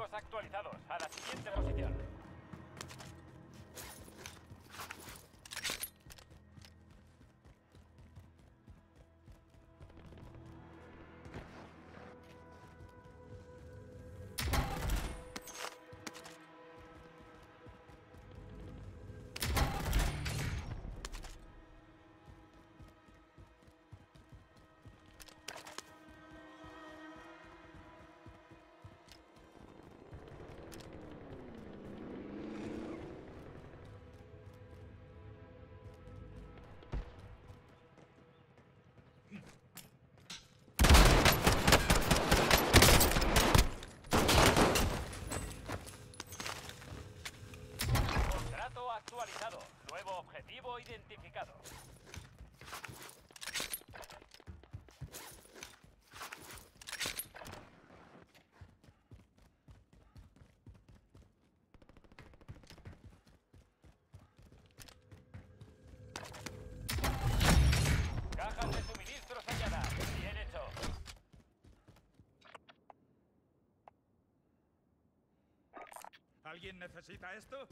objetivos actualizados. Nuevo objetivo identificado. Cajas de suministros halladas. Bien hecho. ¿Alguien necesita esto?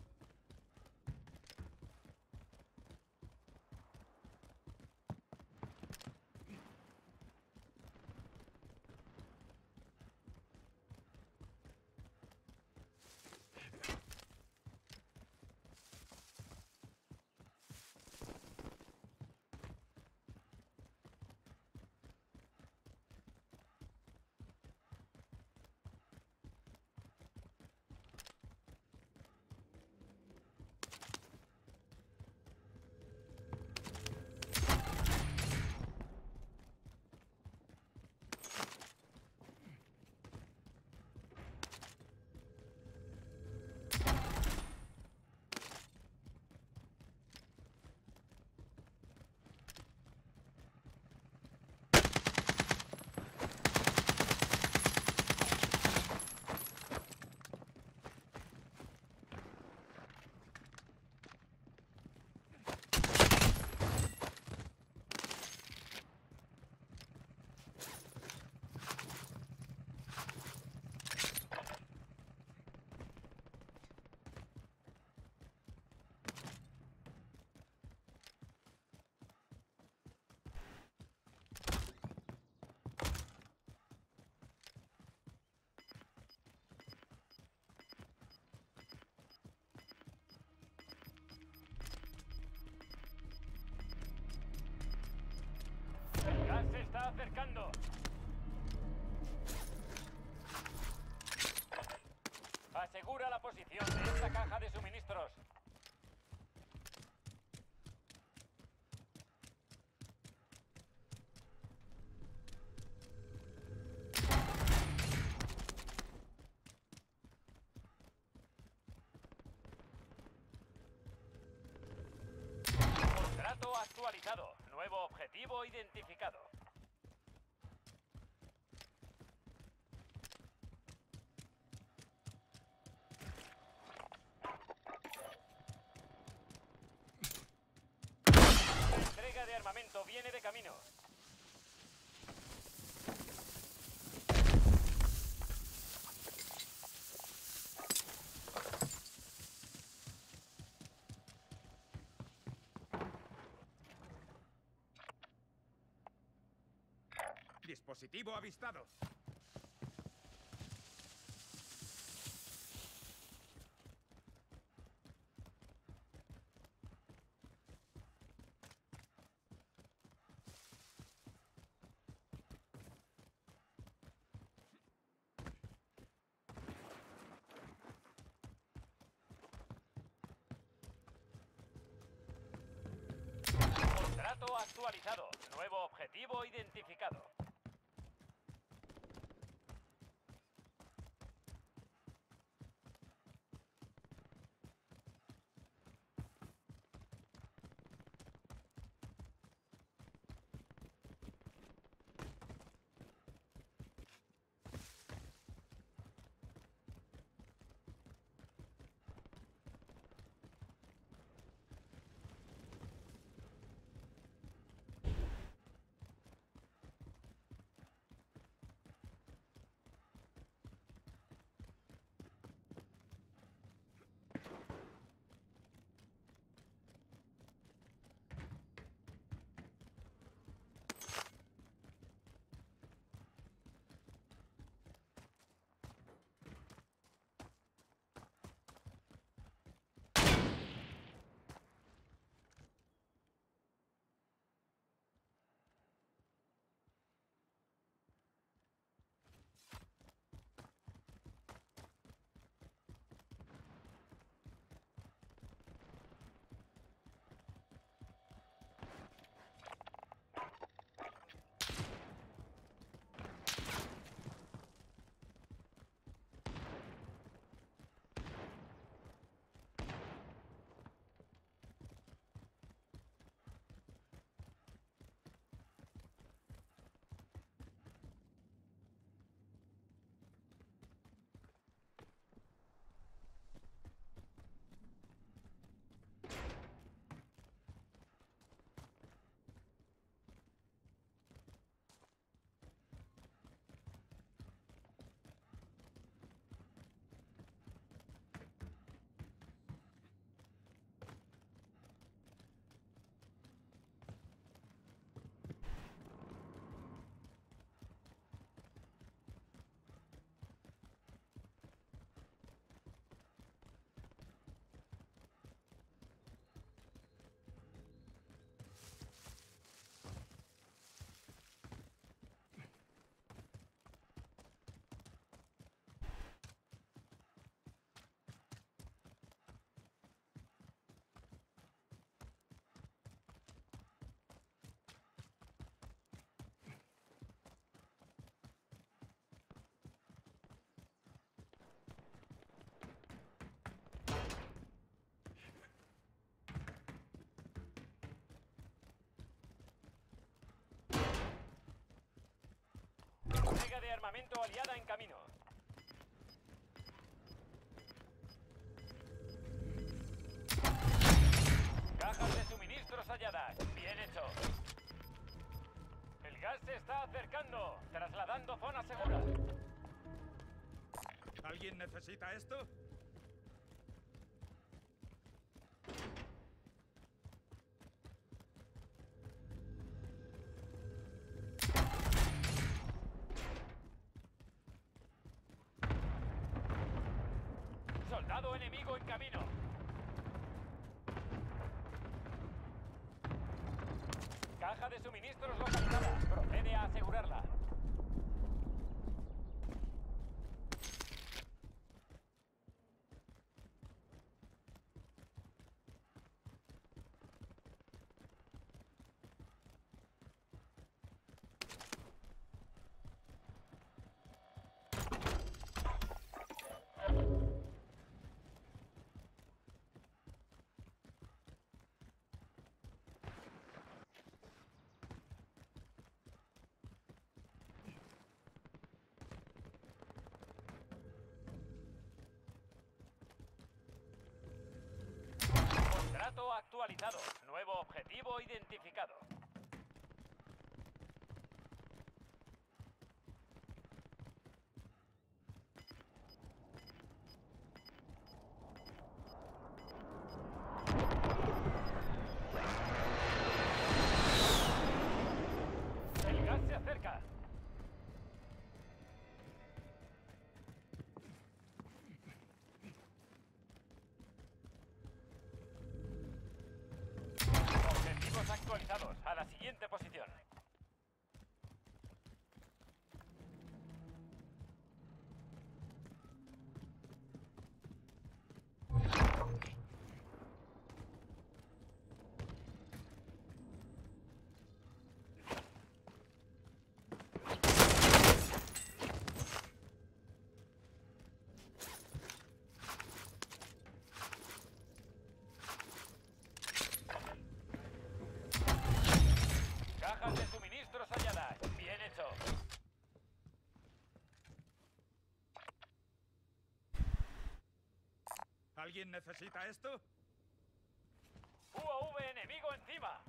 Identificado. Entrega de armamento viene de camino. Dispositivo avistado. Actualizado. Nuevo objetivo identificado. Armamento aliada en camino. Cajas de suministros halladas. Bien hecho. El gas se está acercando. Trasladando zona segura. ¿Alguien necesita esto? Soldado enemigo en camino. Caja de suministros localizada. Procede a asegurarla. Contrato Nuevo objetivo identificado. La siguiente posición. Cajas de suministros halladas. Bien hecho. ¿Alguien necesita esto? UAV enemigo encima.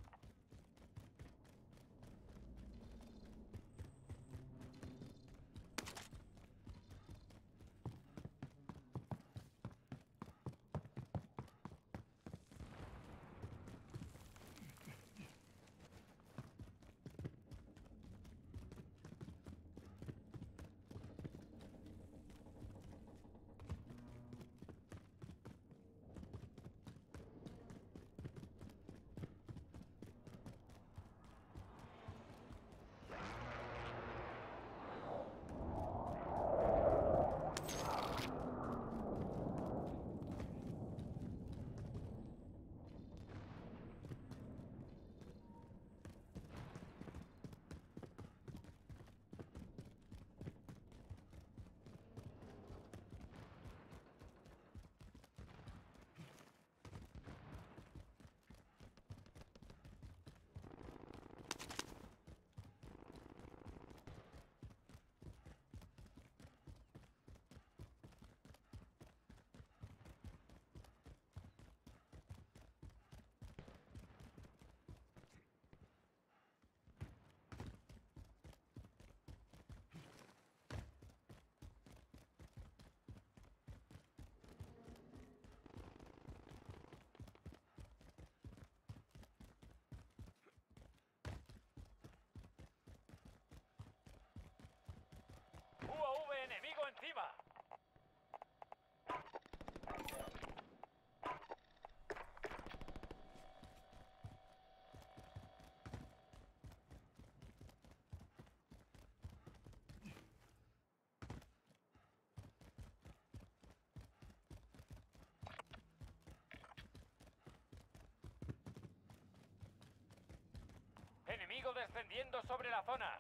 Enemigo descendiendo sobre la zona.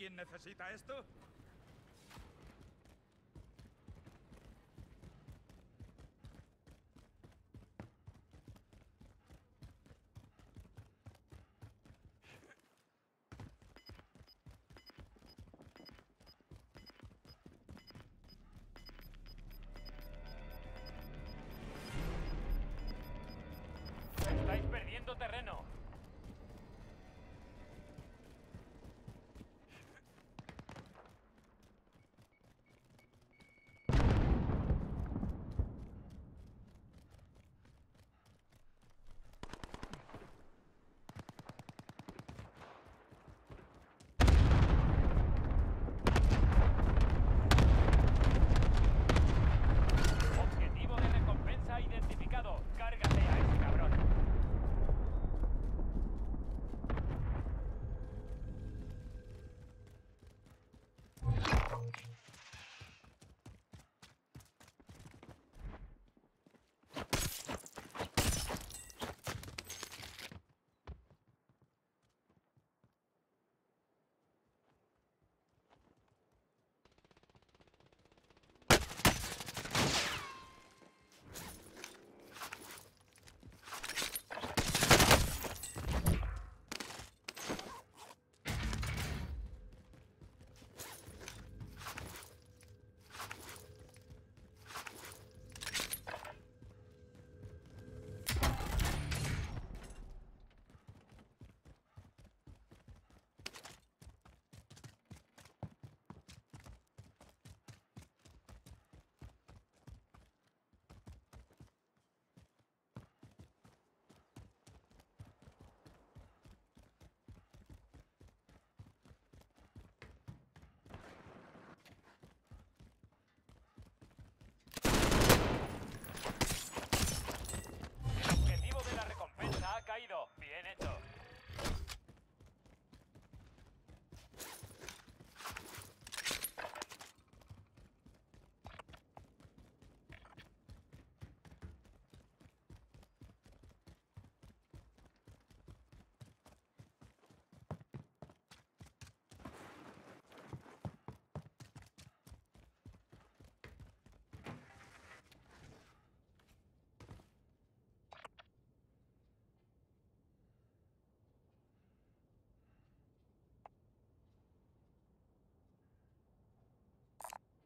¿Alguien necesita esto?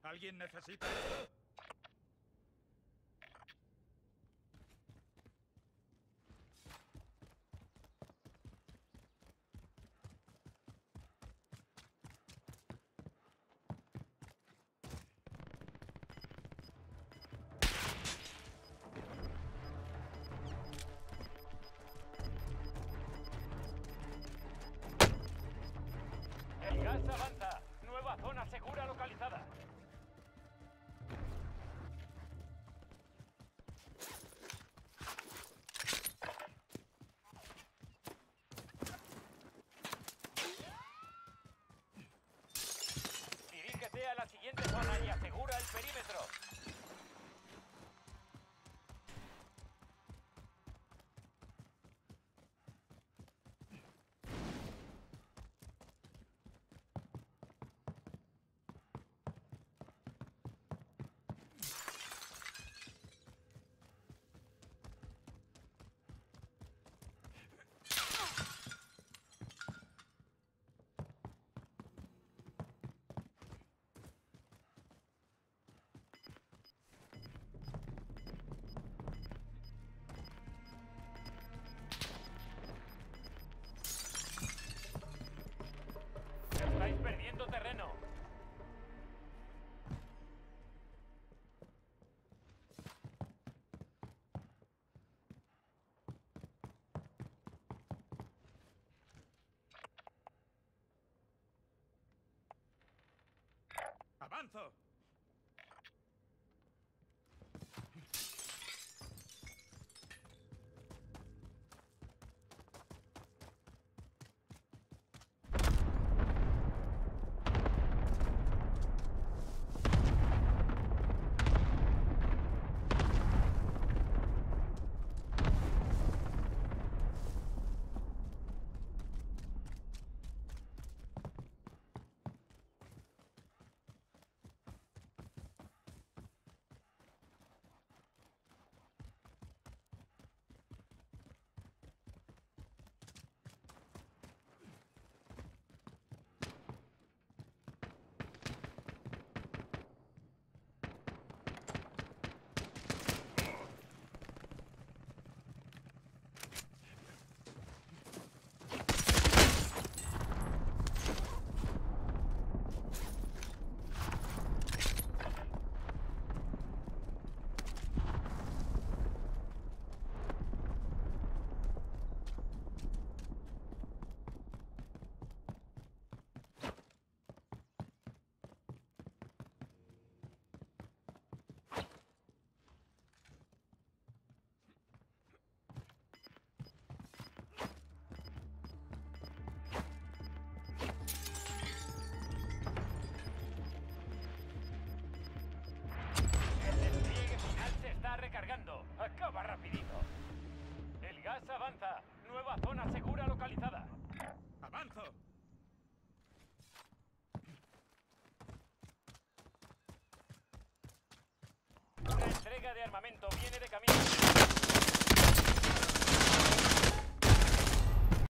¿Alguien necesita? Panther! De armamento viene de camino.